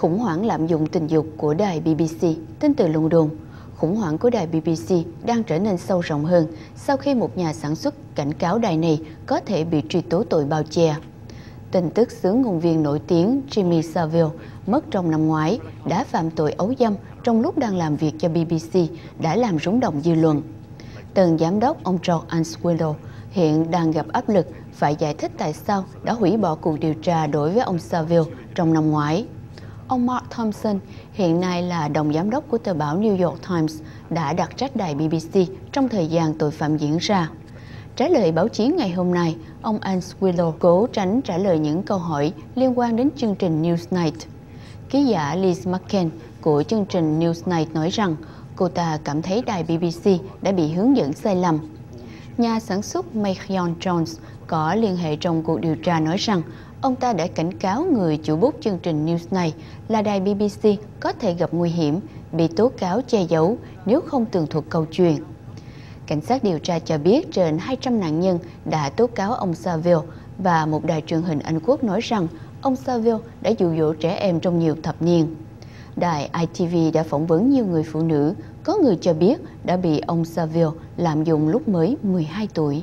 Khủng hoảng lạm dụng tình dục của đài BBC, tin từ London. Khủng hoảng của đài BBC đang trở nên sâu rộng hơn sau khi một nhà sản xuất cảnh cáo đài này có thể bị truy tố tội bao che. Tin tức xứ ngôn viên nổi tiếng Jimmy Savile mất trong năm ngoái đã phạm tội ấu dâm trong lúc đang làm việc cho BBC đã làm rúng động dư luận. Từng giám đốc ông George Answillow hiện đang gặp áp lực phải giải thích tại sao đã hủy bỏ cuộc điều tra đối với ông Saville trong năm ngoái. Ông Mark Thompson, hiện nay là đồng giám đốc của tờ báo New York Times, đã đặt trách đài BBC trong thời gian tội phạm diễn ra. Trả lời báo chí ngày hôm nay, ông Answillow cố tránh trả lời những câu hỏi liên quan đến chương trình Newsnight. Ký giả Liz McCann của chương trình Newsnight nói rằng cô ta cảm thấy đài BBC đã bị hướng dẫn sai lầm. Nhà sản xuất Mayon Jones có liên hệ trong cuộc điều tra nói rằng ông ta đã cảnh cáo người chủ bút chương trình News này là đài BBC có thể gặp nguy hiểm, bị tố cáo che giấu nếu không tường thuật câu chuyện. Cảnh sát điều tra cho biết trên 200 nạn nhân đã tố cáo ông Saville và một đài truyền hình Anh Quốc nói rằng ông Saville đã dụ dỗ trẻ em trong nhiều thập niên. Đài ITV đã phỏng vấn nhiều người phụ nữ, có người cho biết đã bị ông Saville lạm dụng lúc mới 12 tuổi.